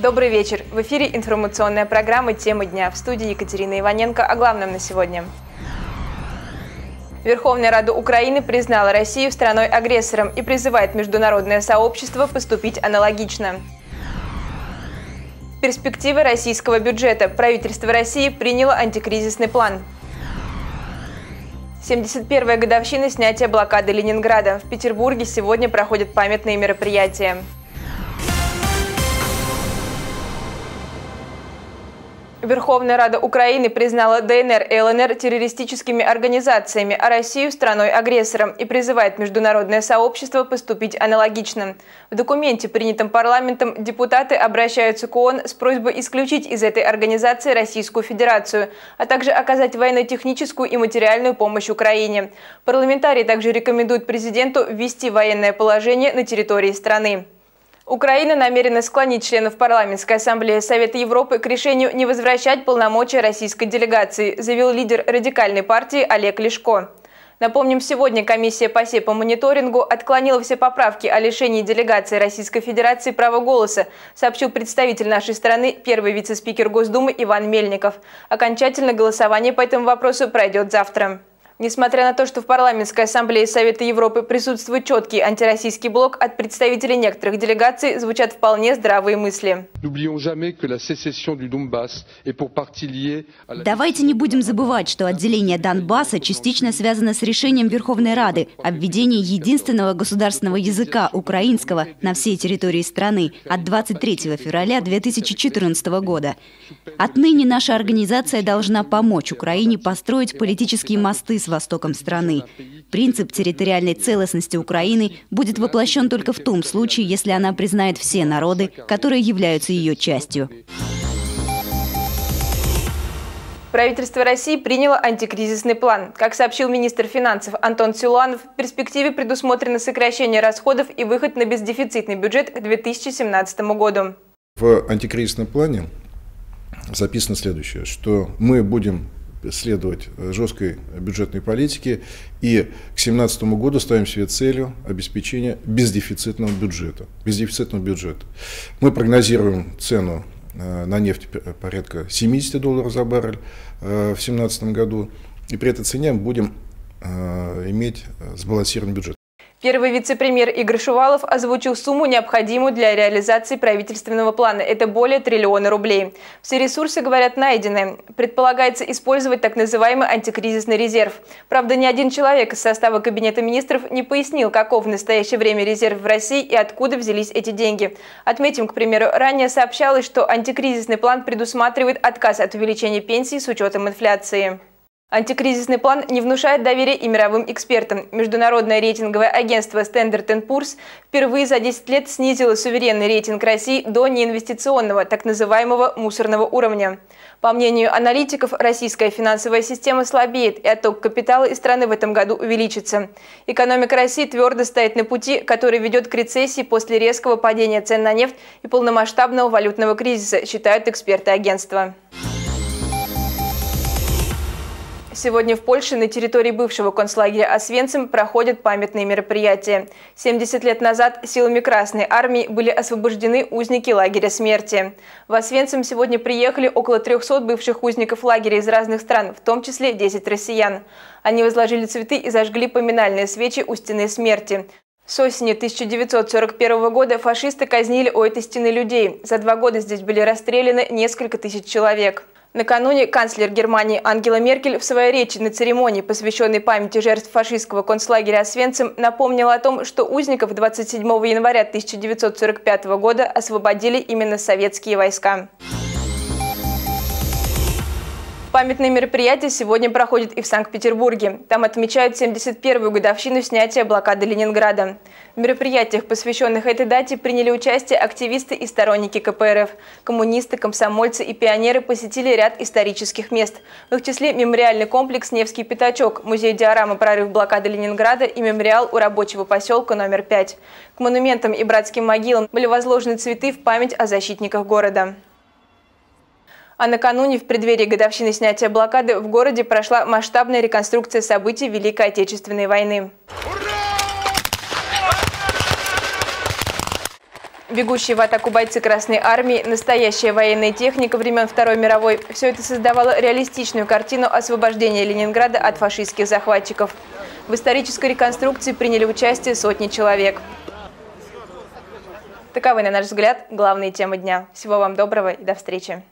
Добрый вечер. В эфире информационная программа «Темы дня» в студии Екатерина Иваненко. О главном на сегодня. Верховная Рада Украины признала Россию страной-агрессором и призывает международное сообщество поступить аналогично. Перспективы российского бюджета. Правительство России приняло антикризисный план. 71-я годовщина снятия блокады Ленинграда. В Петербурге сегодня проходят памятные мероприятия. Верховная Рада Украины признала ДНР и ЛНР террористическими организациями, а Россию – страной-агрессором и призывает международное сообщество поступить аналогично. В документе, принятом парламентом, депутаты обращаются к ООН с просьбой исключить из этой организации Российскую Федерацию, а также оказать военно-техническую и материальную помощь Украине. Парламентарии также рекомендуют президенту ввести военное положение на территории страны. Украина намерена склонить членов парламентской ассамблеи Совета Европы к решению не возвращать полномочия российской делегации, заявил лидер радикальной партии Олег Лешко. Напомним, сегодня комиссия по СЕПа-мониторингу отклонила все поправки о лишении делегации Российской Федерации права голоса, сообщил представитель нашей страны, первый вице-спикер Госдумы Иван Мельников. Окончательно голосование по этому вопросу пройдет завтра. Несмотря на то, что в парламентской ассамблее Совета Европы присутствует четкий антироссийский блок, от представителей некоторых делегаций звучат вполне здравые мысли. Давайте не будем забывать, что отделение Донбасса частично связано с решением Верховной Рады о введении единственного государственного языка украинского на всей территории страны от 23 февраля 2014 года. Отныне наша организация должна помочь Украине построить политические мосты с востоком страны. Принцип территориальной целостности Украины будет воплощен только в том случае, если она признает все народы, которые являются ее частью. Правительство России приняло антикризисный план. Как сообщил министр финансов Антон Силуанов, в перспективе предусмотрено сокращение расходов и выход на бездефицитный бюджет к 2017 году. В антикризисном плане записано следующее, что мы будем следовать жесткой бюджетной политике и к 2017 году ставим себе целью обеспечения бездефицитного бюджета. Бездефицитного бюджета. Мы прогнозируем цену э, на нефть порядка 70 долларов за баррель э, в 2017 году, и при этой цене будем э, иметь сбалансированный бюджет. Первый вице-премьер Игорь Шувалов озвучил сумму, необходимую для реализации правительственного плана. Это более триллиона рублей. Все ресурсы, говорят, найдены. Предполагается использовать так называемый антикризисный резерв. Правда, ни один человек из состава Кабинета министров не пояснил, каков в настоящее время резерв в России и откуда взялись эти деньги. Отметим, к примеру, ранее сообщалось, что антикризисный план предусматривает отказ от увеличения пенсий с учетом инфляции. Антикризисный план не внушает доверия и мировым экспертам. Международное рейтинговое агентство Standard Poor's впервые за 10 лет снизило суверенный рейтинг России до неинвестиционного, так называемого мусорного уровня. По мнению аналитиков, российская финансовая система слабеет, и отток капитала из страны в этом году увеличится. Экономика России твердо стоит на пути, который ведет к рецессии после резкого падения цен на нефть и полномасштабного валютного кризиса, считают эксперты агентства. Сегодня в Польше на территории бывшего концлагеря Освенцим проходят памятные мероприятия. 70 лет назад силами Красной Армии были освобождены узники лагеря смерти. В Освенцим сегодня приехали около 300 бывших узников лагеря из разных стран, в том числе 10 россиян. Они возложили цветы и зажгли поминальные свечи у стены смерти. С осени 1941 года фашисты казнили у этой стены людей. За два года здесь были расстреляны несколько тысяч человек. Накануне канцлер Германии Ангела Меркель в своей речи на церемонии, посвященной памяти жертв фашистского концлагеря Освенцим, напомнила о том, что узников 27 января 1945 года освободили именно советские войска. Памятные мероприятия сегодня проходят и в Санкт-Петербурге. Там отмечают 71-ю годовщину снятия блокады Ленинграда. В мероприятиях, посвященных этой дате, приняли участие активисты и сторонники КПРФ. Коммунисты, комсомольцы и пионеры посетили ряд исторических мест. В их числе мемориальный комплекс «Невский пятачок», музей диорамы «Прорыв блокады Ленинграда» и мемориал у рабочего поселка номер 5. К монументам и братским могилам были возложены цветы в память о защитниках города. А накануне, в преддверии годовщины снятия блокады, в городе прошла масштабная реконструкция событий Великой Отечественной войны. Бегущие в атаку бойцы Красной Армии, настоящая военная техника времен Второй мировой – все это создавало реалистичную картину освобождения Ленинграда от фашистских захватчиков. В исторической реконструкции приняли участие сотни человек. Таковы, на наш взгляд, главные темы дня. Всего вам доброго и до встречи.